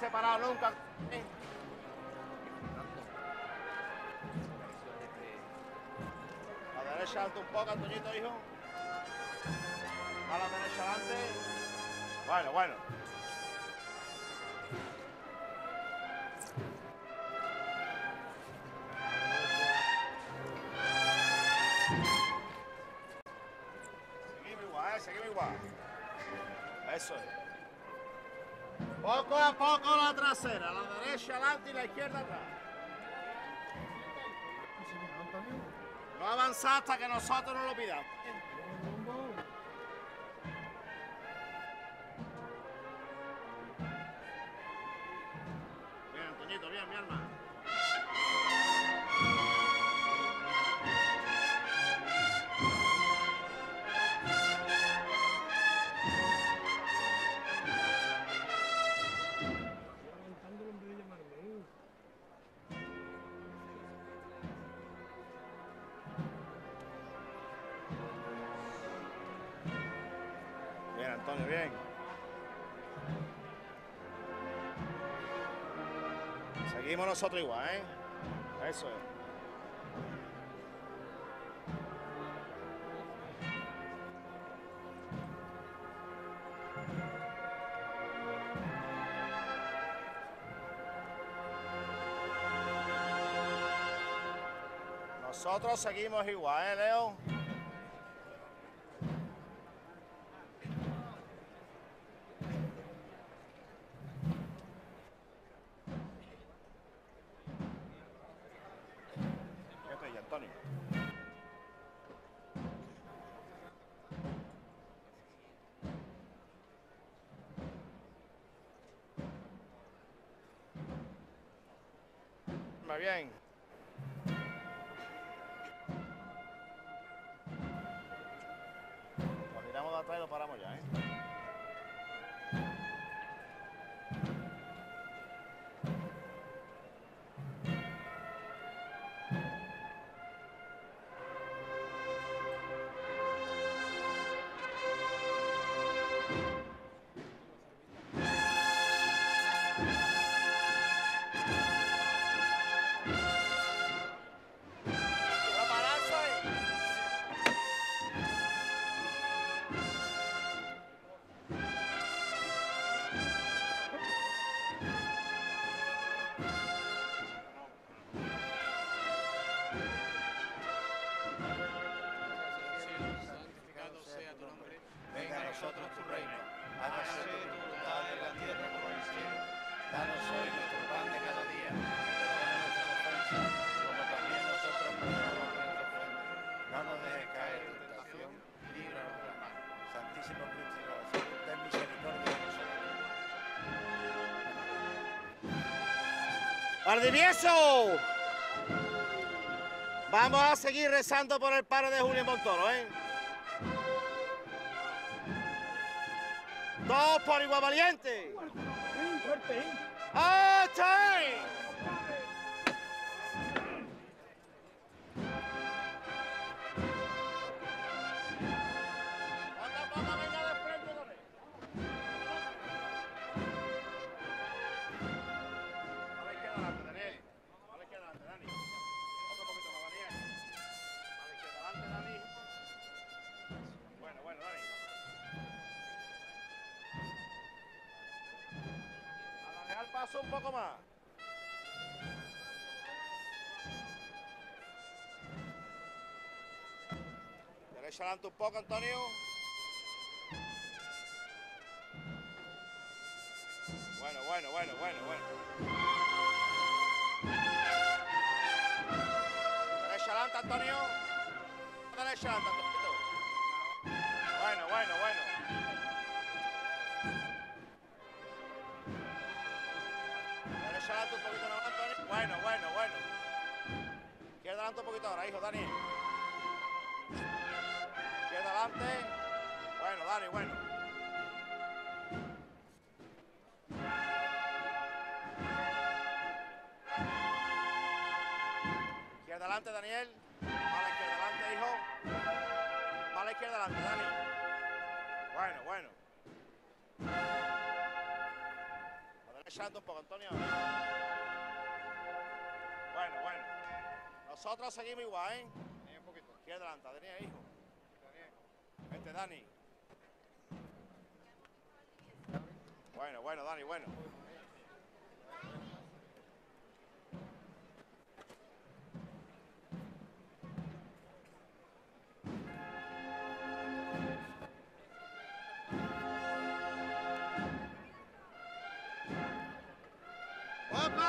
separado nunca. La derecha alto un poco, Antoñito, hijo. A la derecha adelante. Bueno, bueno. Seguimos igual, eh, seguimos igual. Eso es. Poco a poco la trasera, la derecha adelante y la izquierda atrás. No avanzar hasta que nosotros no lo pidamos. Seguimos nosotros igual, ¿eh? Eso es. Nosotros seguimos igual, ¿eh, Leo? Antonio. Muy bien. Santificado sea tu nombre, Venga a nosotros tu reino. Hágase tu voluntad en la tierra como en el cielo. Danos hoy nuestro pan de cada día. Perdona nuestras ofensas, como también nosotros perdonamos nuestros ofensores. No nos dejes caer en tentación y líbranos de la mal. Santísimo oración, ten misericordia de nosotros. ¡Valdivieso! Vamos a seguir rezando por el padre de Julio Montoro, ¿eh? Todos por igual valiente. ¡Ate! Un poco más. Derecha adelante un poco, Antonio. Bueno, bueno, bueno, bueno, bueno. Derecha adelante, Antonio. Derecha adelante, Antonio. Bueno, bueno, bueno. Un poquito más, Antonio. Bueno, bueno, bueno. Izquierda adelante un poquito ahora, hijo, Dani. Izquierda adelante. Bueno, Dani, bueno. Izquierda adelante, Daniel. A la izquierda adelante, hijo. A la izquierda adelante, Dani. Bueno, bueno. Un poco, Antonio. Bueno, bueno. Nosotros seguimos igual, ¿eh? un poquito. ¿Quién adelanta? Tenía hijo. Este Dani. Bueno, bueno, Dani, bueno.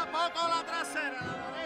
Poco a poco la trasera, la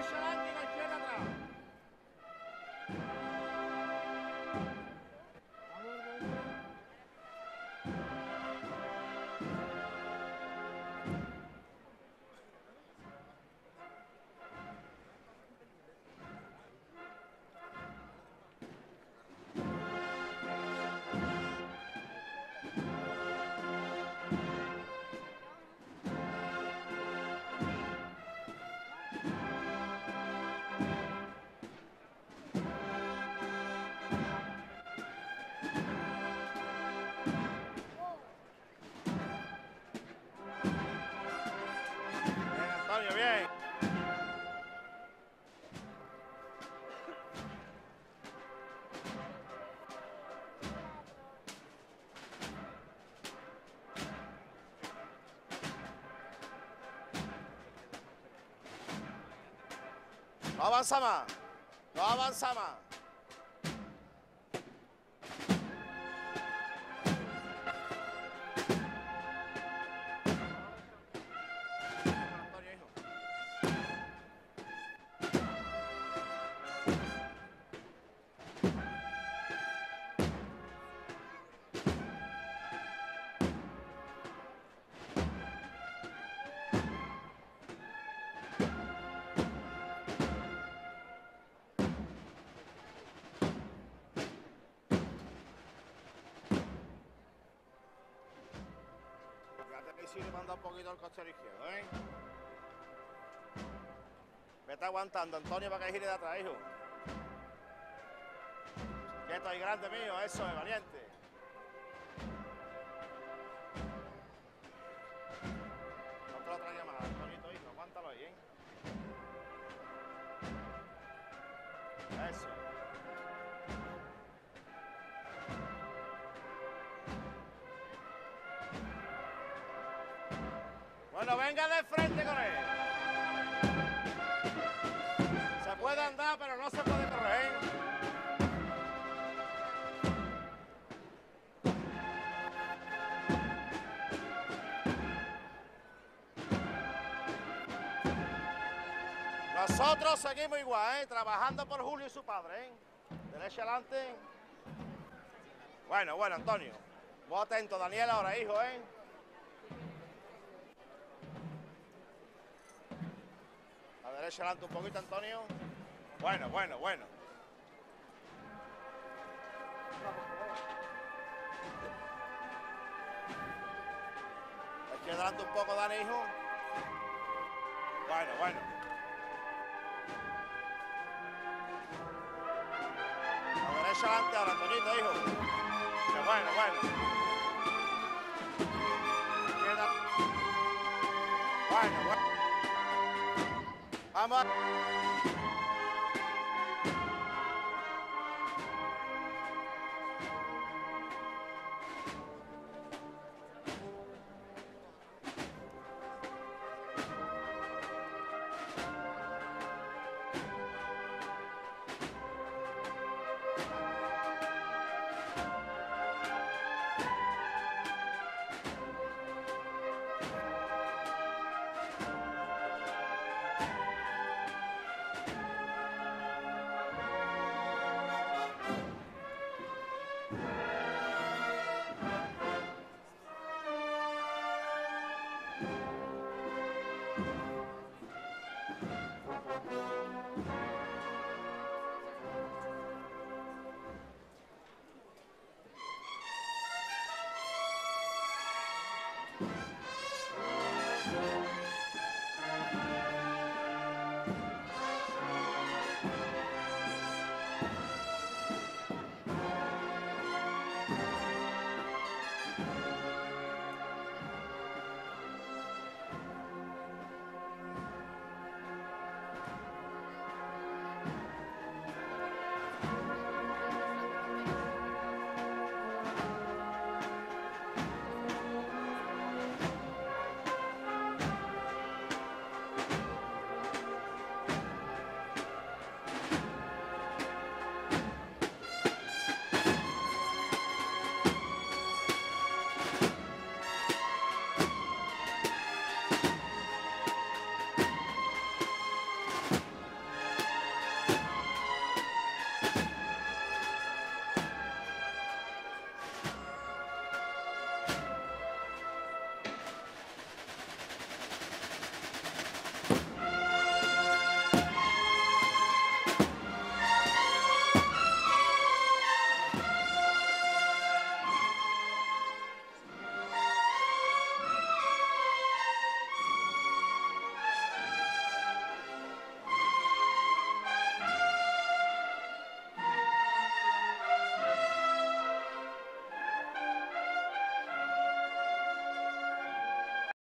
No avanza más. No avanza poquito al costero izquierdo, ¿eh? Vete aguantando, Antonio, para que gire de atrás, hijo. Quieto y grande mío, eso es, valiente. Bueno, venga de frente él. Se puede andar, pero no se puede correr. Nosotros seguimos igual, ¿eh? trabajando por Julio y su padre. ¿eh? Derecha adelante. Bueno, bueno, Antonio. Vos atento, Daniel, ahora, hijo, ¿eh? Derecha adelante un poquito, Antonio. Bueno, bueno, bueno. Izquierda adelante un poco, Dani, hijo. Bueno, bueno. A derecha adelante ahora, Antonito, hijo. Que bueno, bueno. Bueno, bueno. Vamos.